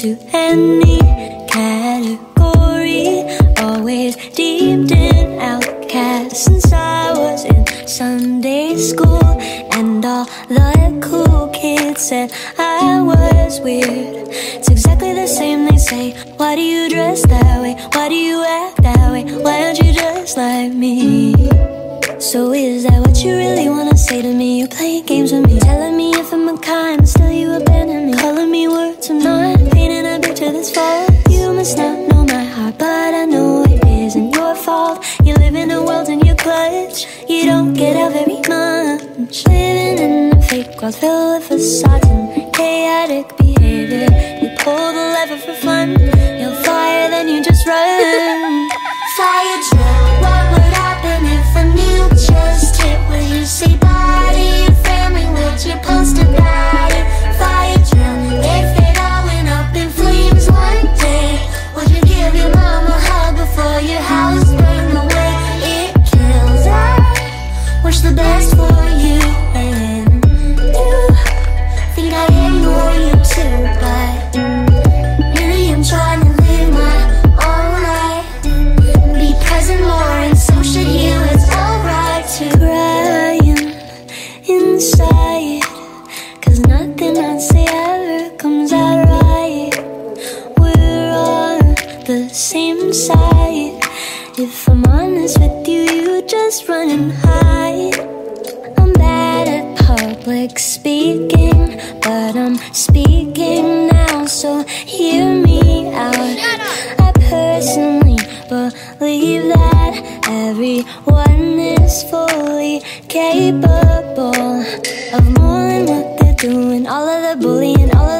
To any category Always deep in outcast Since I was in Sunday school And all the cool kids said I was weird It's exactly the same they say Why do you dress that way? Why do you act that way? Why aren't you just like me? So is that what you really wanna say to me? You're playing games with me Telling me if I'm a kind, still you abandon me Calling me words I'm not fault You must not know my heart But I know it isn't your fault. You live in a world in your clutch You don't get out very much. Living in a fake world Filled with facades and chaotic behavior. You pull the lever for fun. If I'm honest with you, you just run and hide. I'm bad at public speaking But I'm speaking now, so hear me out. I personally believe that Everyone is fully capable Of more than what they're doing. All of the bullying, all of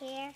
here.